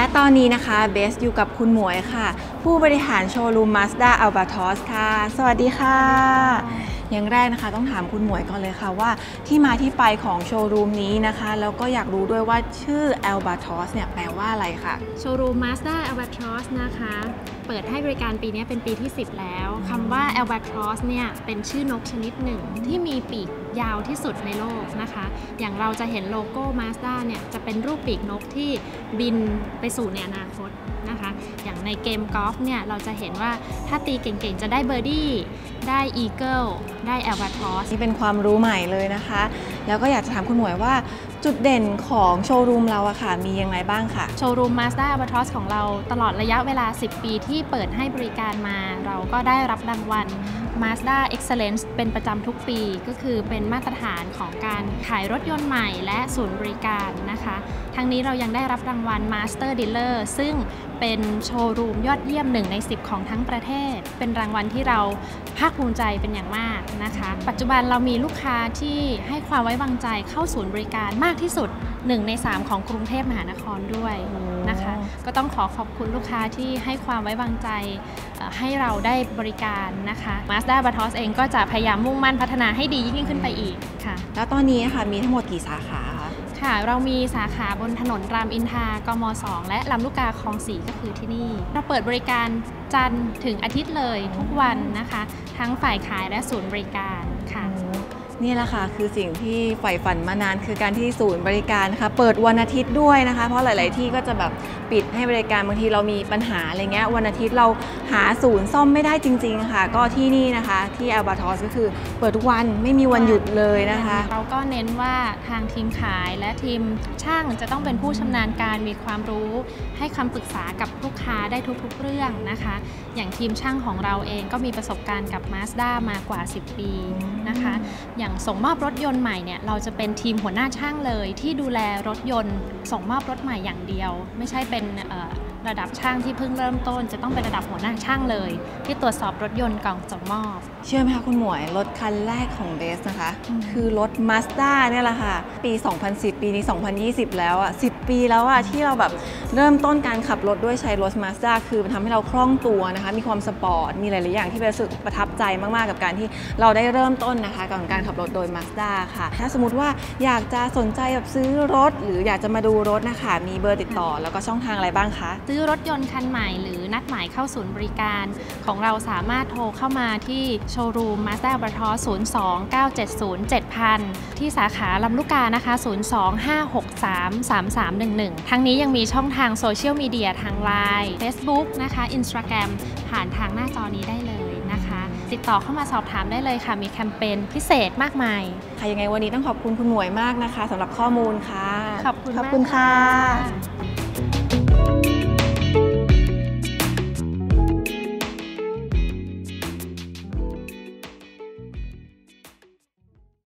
และตอนนี้นะคะเบสอยู่กับคุณหมวยค่ะ ผู้บริหารโชว์รูม Mazda Albatros ค่ะ สวัสดีค่ะ อย่างแรกนะคะ ต้องถามคุณหมวยก่อนเลยค่ะว่าที่มาที่ไปของโชว์รูมนี้นะคะ แล้วก็อยากรู้ด้วยว่าชื่อ Albatross เนี่ยแปลว่าอะไรค่ะ โชว์รูม Mazda Albatross นะคะ เปิดให้บริการปีนี้เป็นปีที่ 10 แล้วคำว่า Albatross เนี่ยเป็นชื่อนกชนิดหนึ่งที่มีปีกยาวที่สุดในโลกนะคะ อย่างเราจะเห็นโลโก้ Mazda เนี่ยจะเป็นรูปปีกนกที่บินไปสู่ในอนาคตนะคะ อย่างในเกมกอล์ฟเนี่ยเราจะเห็นว่าถ้าตีเก่งๆ จะได้เบอร์ดี้ ได้อีเกิลได้ Albatross นี่เป็นความรู้ใหม่เลยนะคะ แล้วก็อยากจะถามคุณหมวยว่าจุดเด่นของโชว์รูมเราอะค่ะ มียังไงบ้างค่ะ โชว์รูม Mazda Albatross ของเราตลอดระยะเวลา 10 ปีที่เปิดให้บริการมา เราก็ได้รับรางวัล Mazda Excellence เป็นประจำทุกปี ก็คือเป็นมาตรฐานของการขายรถยนต์ใหม่และศูนย์บริการนะคะ ทั้งนี้เรายังได้รับรางวัล Master Dealer ซึ่งเป็นโชว์รูมยอดเยี่ยม1ใน 10 ของทั้งประเทศ เป็นรางวัลที่เราภาคภูมิใจเป็นอย่างมากนะคะ ปัจจุบันเรามีลูกค้าที่ให้ความไว้วางใจเข้าศูนย์บริการมากที่สุด 1 ใน 3 ของกรุงเทพมหานครด้วย นะคะ ก็ต้องขอขอบคุณลูกค้าที่ให้ความไว้วางใจเอ่อให้เราได้บริการนะคะ Mazda b a t o s เองก็จะพยายามมุ่งมั่นพัฒนาให้ดียิ่งขึ้นไปอีกค่ะ แล้วตอนนี้ค่ะมีทั้งหมดกี่สาขาคะค่ะ เรามีสาขาบนถนนรามอินทรากม 2 และลำลูกกาคลองสีก็คือที่นี่ เราเปิดบริการจันทร์ถึงอาทิตย์เลยทุกวันนะคะ ทั้งฝ่ายขายและศูนย์บริการค่ะ นี่แหละค่ะคือสิ่งที่ใฝ่ฝันมานานคือการที่ศูนย์บริการนะคะเปิดวันอาทิตย์ด้วยนะคะ เพราะหลาย ๆ ที่ก็จะแบบปิดให้บริการบางทีเรามีปัญหาอะไรเงี้ยวันอาทิตย์เราหาศูนย์ซ่อมไม่ได้จริง ๆ ค่ะ ก็ที่นี่นะคะที่ Albatross ก็คือเปิดทุกวันไม่มีวันหยุดเลยนะคะ เราก็เน้นว่าทางทีมขายและทีมช่างจะต้องเป็นผู้ชำนาญการมีความรู้ให้คำปรึกษากับลูกค้าได้ทุก ๆ เรื่องนะคะ อย่างทีมช่างของเราเองก็มีประสบการณ์กับ Mazda มากว่า 10 ปีนะคะอย่างส่งมอบรถยนต์ใหม่เนี่ยเราจะเป็นทีมหัวหน้าช่างเลย ที่ดูแลรถยนต์ ส่งมอบรถใหม่อย่างเดียว ไม่ใช่เป็น ระดับช่างที่เพิ่งเริ่มต้น จะต้องเป็นระดับหัวหน้าช่างเลย ที่ตรวจสอบรถยนต์ก่อนส่งมอบ เชื่อไหมคะคุณหมวย รถคันแรกของเบสนะคะอืมคือรถ Mazda เนี่ยแหละค่ะ ปี 2010 ปีนี้ 2020 แล้วอะ 10 ปีแล้วอะ ที่เราแบบเริ่มต้นการขับรถด้วยใช้รถ Mazda คือมันทำให้เราคล่องตัวนะคะ มีความสปอร์ต มีหลาย ๆ อย่างที่เบสรู้สึกประทับใจมาก ๆ กับการที่เราได้เริ่มต้นนะคะกับการขับรถโดย Mazda ค่ะ ถ้าสมมติว่าอยากจะสนใจแบบซื้อรถ หรืออยากจะมาดูรถนะคะ มีเบอร์ติดต่อแล้วก็ช่องทางอะไรบ้างคะซื้อรถยนต์คันใหม่ หรือนัดหมายเข้าศูนย์บริการ ของเราสามารถโทรเข้ามาที่โชว์รูม Mazda b r a t o s 029707000 ที่สาขาลำลูกกานะคะ 025633311 ทั้งนี้ยังมีช่องทางโซเชียลมีเดียทาง Line Facebook นะคะ Instagram ผ่านทางหน้าจอนี้ได้เลยนะคะ ติดต่อเข้ามาสอบถามได้เลยค่ะ มีแคมเปญพิเศษมากมาย ค่ะยังไงวันนี้ต้องขอบคุณคุณหมวยมากนะคะสำหรับข้อมูลค่ะ ขอบคุณขอบมากคุณค่ะค่ะ